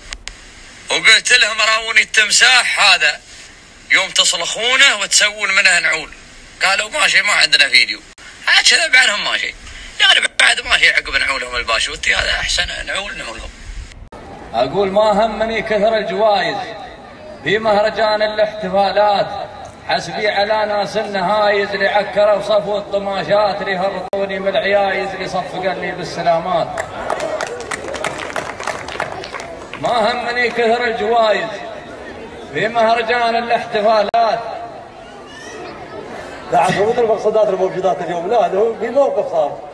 وقلت لهم راوني التمساح هذا. يوم تصلخونه وتسوون منه نعول. قالوا ماشي ما عندنا فيديو. اكذب عنهم ما يعني بعد ما شيء عقب نعولهم الباشوتي هذا أحسن نعول نعولهم. أقول ما همني كثر الجوائز. في مهرجان الاحتفالات حسبي على ناس النهايز اللي عكروا صفو الطماشات اللي هرطوني من العيايز اللي صفقني بالسلامات. ما همني كثر الجوائز. في مهرجان الاحتفالات. لا عاد مو مثل المقصودات الموجودات اليوم. لا هذا هو في موقف صار.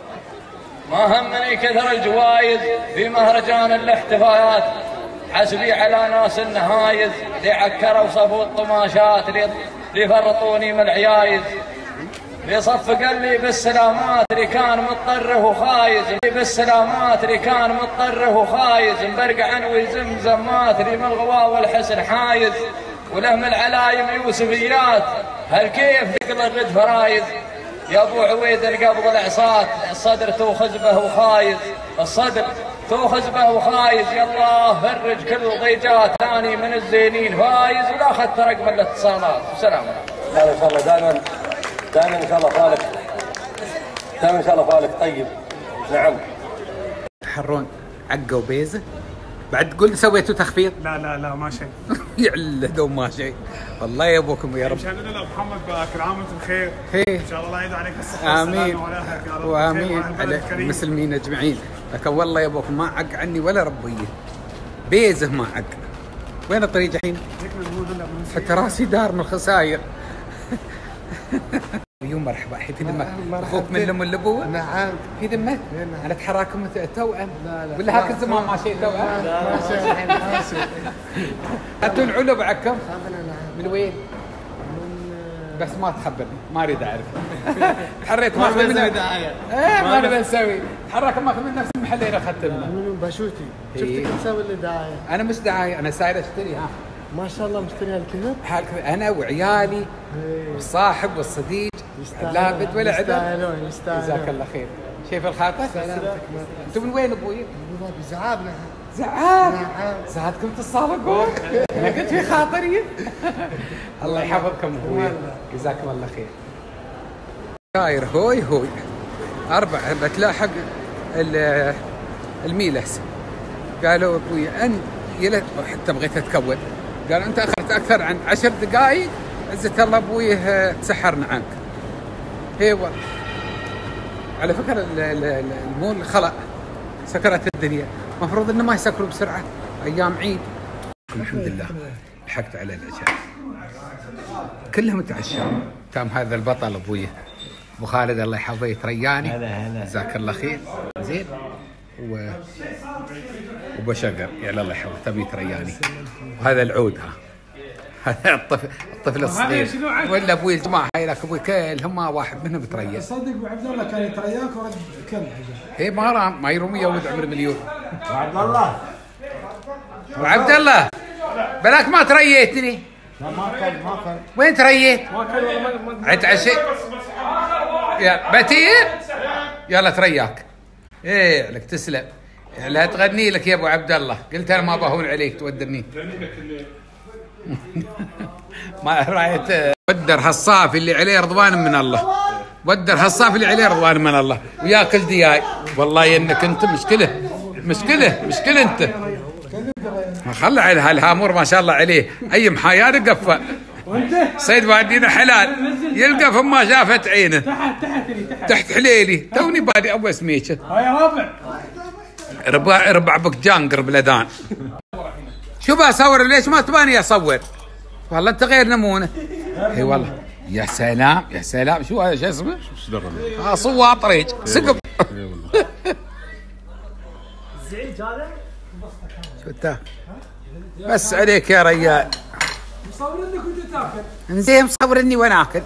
ما همني كثر الجوائز في مهرجان الاحتفالات حسبي على ناس النهايز اللي عكروا صفو الطماشات اللي اللي فرطوني من العيايز. اللي صفق لي بالسلامات اللي كان مضطره وخايز. اللي بالسلامات اللي كان مضطره وخايز. مبرقع عنوي زمزمات اللي من الغواء والحسن حايز. وله من العلايم يوسفيات هل كيف الرد فرايز يا أبو عويد القبض العصات الصدر توخز به وخايز الصدر توخز به وخايز يا الله فرج كل ضيجات ثاني من الزينين فايز ولا أخذت رقم الاتصالات. سلام. لا إن شاء الله دائما دائما إن شاء الله فالك دائما إن شاء الله فالك طيب. نعم. تحرون عقة وبيزة. بعد تقول سويتوا تخفيض؟ لا لا لا ما شيء. يعل دوم ما شيء. والله يا أبوكم يا رب. مشان لنا محمد كل عام وأنتم بخير. هي إن شاء الله الله يعيد عليك الصحه آمين. وآمين على. المسلمين أجمعين. لكن والله يا أبوكم ما عق عني ولا ربيه بيزه ما عق. وين الطريق الحين؟ حتى راسي دار من الخساير يوم مرحبا. في ذمك أخوك من الام والابوه نعم. في ذمك أنا اتحراكم توأم لا لا. ولا هاك الزمان ما شيء توأم ما شاء الحين حاسب أنتوا العلو بعكم هذا نعم. من وين؟ من بس ما تخبرني. ما أريد أعرف. تحريت ما اخذ نسوي منه دعاية. إيه ما نبي نسوي تحرك ما اخذ من نفس المحل اللي اخذت منه من باشوتي إيه. شفتك مسوي لي دعاية. أنا مش دعاية أنا ساير أشتري ها. ما شاء الله مشتري هالكذب أنا وعيالي إيه. والصاحب والصديق. لا بنت ولا عدل يستاهلون يستاهلون. جزاك الله خير. شايف الخاطر؟ سلامتك أنتم من وين أبوي؟ والله بزعابنا زعاب نعم. زادكم تتصالحون أنا كنت في خاطري. الله يحفظكم أبوي. جزاكم الله خير. داير هوي هوي. أربع بتلاحق ال- الميلس قالوا أبوي ان يلا حتى بغيت أتكون. قال أنت أخذت أكثر عن عشر دقائق عزة الله أبوي آه، تسحرنا عنك. والله على فكرة ال- ال- ال- المول خلق سكرت الدنيا. المفروض إنه ما يسكروا بسرعة. أيام عيد. الحمد لله. لحقت على العشاء كلهم تعشوا. تام هذا البطل أبوي. أبو خالد الله يحفظه يترياني. هلا هلا. جزاك الله خير. زين. و وأبو شقر يا الله يحفظه. تبي يترياني. وهذا العود ها. الطفل الطفل الصغير؟ ولا أبوي الجماعة هاي لك أبوي كلهم ما واحد منهم تريا صدق ابو عبد الله كان يترياك ورد كل حاجة. هي ما رام ما يروم يود عمر مليون. عبد الله. وعبد الله بلاك ما تريتني لا ما كان ما كان. وين تريت؟ عد عشي. يا بتير يلا ترياك إيه لك تسلم. لا تغني لك يا أبو عبد الله. قلت أنا ما بهون عليك تودرني. ما رأيت. ودر هالصافي اللي عليه رضوان من الله. ودر هالصافي اللي عليه رضوان من الله. وياكل دياي والله إنك أنت مشكلة. مشكلة. مشكلة أنت. ما خلى على هالهامور ما شاء الله عليه. أي محايا قفه سيد بعدين حلال. يلقى ما شافت عينه. تحت تحت لي تحت. تحت حليلي. توني بادي ابو سميكه هاي رابع. ربع ربع بك جانقر بلدان. شو بصور ليش ما تباني أصور؟ والله أنت غير نمونة. إي والله. يا سلام يا سلام. شو هذا؟ شو اسمه؟ آه صواب طريق. سقب شو انت بس عليك يا ريال. مصور انك كنت تاكل. زين مصورني وأنا آكل.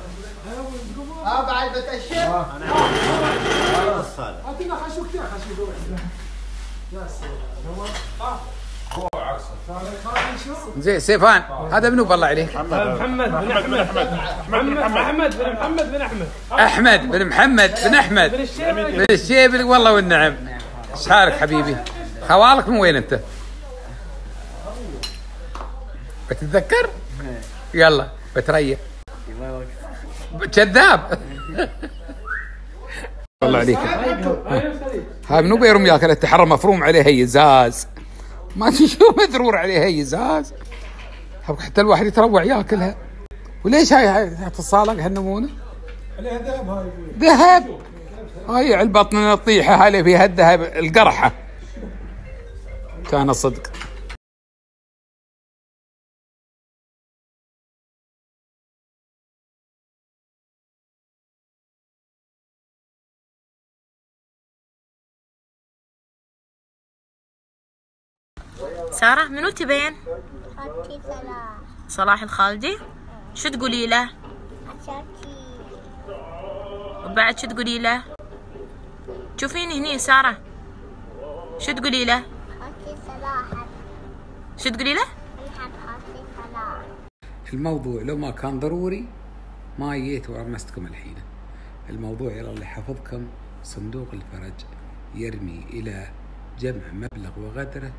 اعطينا خشوك خشوك يا سلام زين سيفان هذا منو بالله عليك؟ محمد. بن أحمد. محمد بن محمد بن أحمد. أحمد بن محمد بن أحمد. بن الشيبلي والله والنعم. إيش حالك حبيبي؟ خوالك من وين أنت؟ بتتذكر؟ يلا بتريح. كذاب. والله عليك. هاي منو بيرم ياكل؟ التحرى مفروم عليه هي ازاز ما تشوف مذرور عليه هي إزاز. حتى الواحد يتروع ياكلها. وليش هاي هاي تحت الصالة هالنمونة؟ عليها ذهب. هاي ذهب هاي البطن الطيحة هاي اللي فيها الذهب القرحة. كان صدق سارة منو تبين؟ خالتي صلاح صلاح الخالدي شو تقولي له؟ شاكي وبعد شو تقولي له؟ شوفيني هني سارة شو تقولي له؟ خالتي صلاح شو تقولي له؟ نحب خالتي صلاح الموضوع لو ما كان ضروري ما جيت ورمستكم الحين الموضوع يلا اللي حفظكم صندوق الفرج يرمي إلى جمع مبلغ وغدره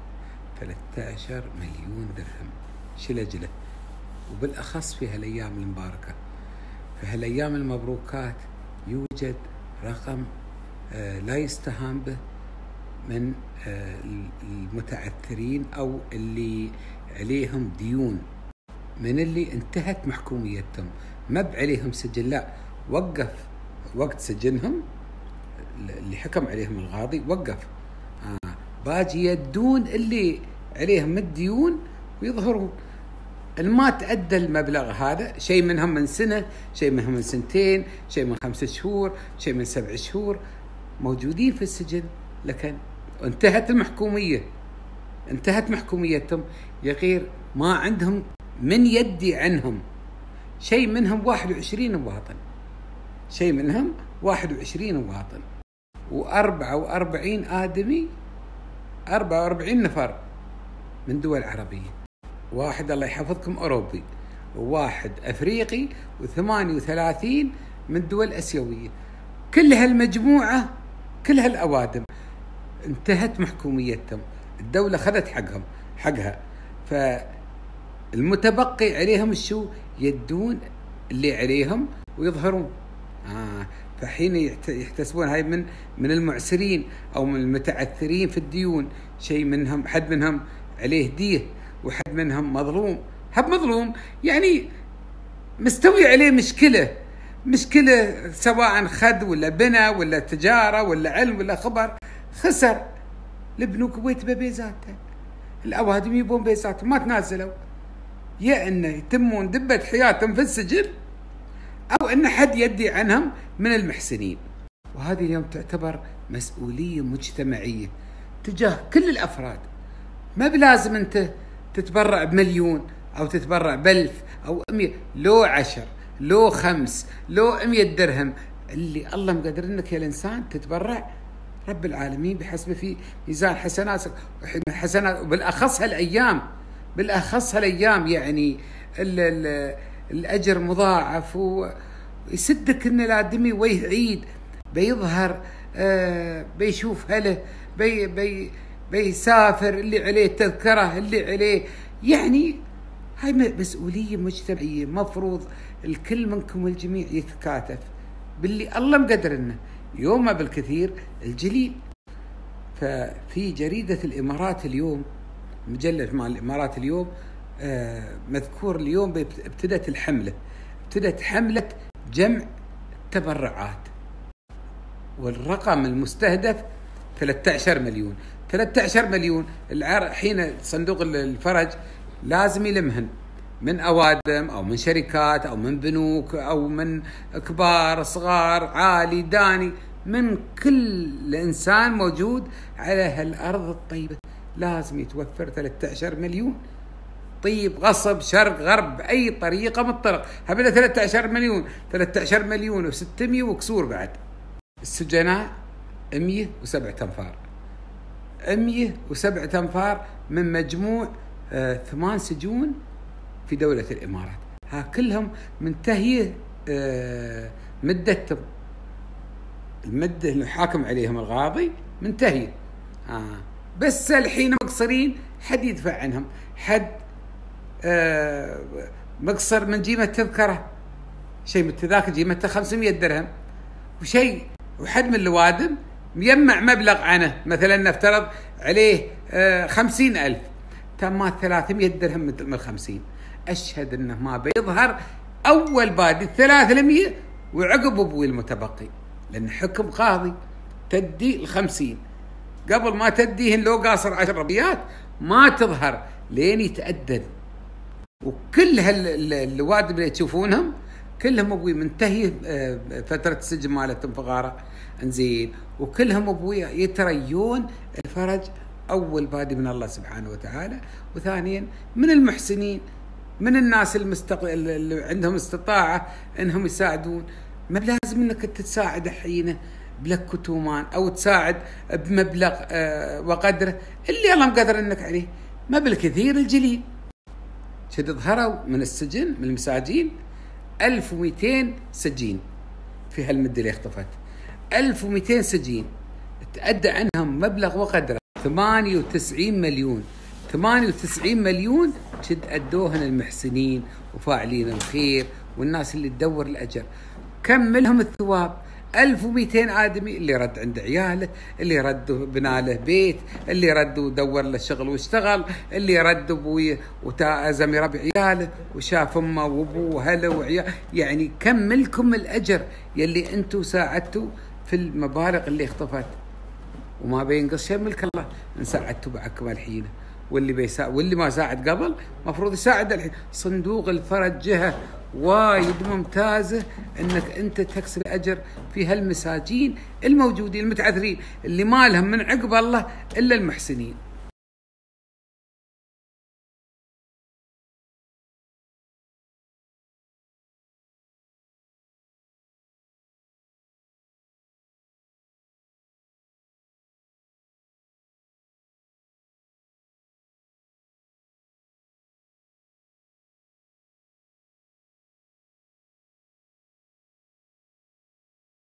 13 مليون درهم. شلجله وبالأخص في هالأيام المباركة. في هالأيام المبروكات يوجد رقم آه، لا يستهان به من آه، المتعثرين أو اللي عليهم ديون. من اللي انتهت محكوميتهم. ما بعليهم سجن لا وقف وقت سجنهم. اللي حكم عليهم القاضي وقف. آه باجي يدون اللي عليهم الديون ويظهرون. ما تأدى المبلغ هذا شيء منهم من سنة شيء منهم من سنتين شيء من خمسة شهور شيء من سبع شهور. موجودين في السجن لكن انتهت المحكومية. انتهت محكوميتهم. يا غير ما عندهم من يدي عنهم. شيء منهم 21 مواطن. شيء منهم 21 مواطن. و44 آدمي 44 نفر. من دول عربية. واحد الله يحفظكم أوروبي. وواحد أفريقي و38 من دول أسيوية. كل هالمجموعة كل هالأوادم انتهت محكوميتهم. الدولة خذت حقهم حقها. فالمتبقي عليهم الشو يدون اللي عليهم ويظهرون. آه فحين يحت- يحتسبون. هاي من من المعسرين أو من المتعثرين في الديون. شيء منهم حد منهم عليه ديه وحد منهم مظلوم. هب مظلوم يعني مستوي عليه مشكلة مشكلة سواء خذ ولا بنى ولا تجارة ولا علم ولا خبر. خسر البنوك بيت بيزاته الاوادم يبون بيزاتهم ما تنازلوا. يا إنه يتمون دبة حياتهم في السجن أو إن حد يدي عنهم من المحسنين. وهذه اليوم تعتبر مسؤولية مجتمعية تجاه كل الأفراد. ما بلازم انت تتبرع بمليون أو تتبرع بألف أو أمية لو عشر لو خمس لو أمية درهم. اللي الله مقدر إنك يا الإنسان تتبرع رب العالمين بحسب في ميزان حسناتك حسنات وبالأخص هالأيام بالأخص هالأيام يعني ال ال الأجر مضاعف ويسدك ان الادمي ويعيد بيظهر آه بيشوف هله بي بي بيسافر اللي عليه تذكرة اللي عليه يعني هاي مسؤولية مجتمعية. مفروض الكل منكم والجميع يتكاتف باللي الله مقدر لنا يوم بالكثير الجليل. ففي جريدة الإمارات اليوم مجلة مال الإمارات اليوم آه مذكور اليوم ابتدت الحملة. ابتدت حملة جمع تبرعات. والرقم المستهدف 13 مليون. 13 مليون. حين صندوق الفرج لازم يلمهن. من أوادم أو من شركات أو من بنوك أو من كبار صغار عالي داني من كل إنسان موجود على هالأرض الطيبة. لازم يتوفر 13 مليون. طيب غصب شرق غرب باي طريقة من الطرق. هبنا 13 مليون. 13 مليون و600 وكسور بعد. السجناء 107 أنفار. 107 أنفار من مجموع آه ثمان سجون في دولة الإمارات. ها كلهم منتهيه آه مدتهم المدة اللي حاكم عليهم القاضي منتهيه آه بس الحين مقصرين حد يدفع عنهم. حد آه مقصر من جيمة تذكرة. شيء من التذاكر جيمته 500 درهم. وشيء وحد من الوادم مجمع مبلغ عنه. مثلا نفترض عليه آه خمسين ألف. تمات 300 درهم من الخمسين. أشهد أنه ما بيظهر أول بادي 300 وعقب أبوي المتبقي. لأن حكم قاضي تدي الخمسين. قبل ما تديهن لو قاصر عشر ربيات ما تظهر لين يتأدن وكل هالوادم اللي تشوفونهم كلهم أبوي منتهي آه، فترة السجن مالتهم فقاره انزين. وكلهم أبوي يتريون الفرج أول بادي من الله سبحانه وتعالى. وثانيا من المحسنين من الناس المستق... اللي عندهم استطاعة إنهم يساعدون. ما لازم إنك تساعد حينه بلك كتومان أو تساعد بمبلغ آه، وقدره اللي الله مقدر إنك عليه. ما بالكثير الجليل. شد ظهروا من السجن من المساجين. 1200 سجين في هالمدة اللي اختفت. 1200 سجين. تأدى عنهم مبلغ وقدره 98 مليون. 98 مليون شد أدوهن المحسنين وفاعلين الخير والناس اللي تدور الأجر. كملهم الثواب؟ 1200 آدمي اللي رد عند عياله اللي رد بنى له بيت اللي رد ودور له شغل واشتغل اللي رد أبوي وتازم يربي عياله وشاف أمه وأبوه وهله وعيال يعني كملكم الأجر يلي أنتم ساعدتوا في المبالغ اللي اختفت. وما بينقص شيء ملك الله إن ساعدتوا بعكم الحين واللي بيساعد واللي ما ساعد قبل مفروض يساعد الحين. صندوق الفرج جهة وايد ممتازة إنك أنت تكسب الأجر في هالمساجين الموجودين المتعثرين اللي ما لهم من عقب الله إلا المحسنين.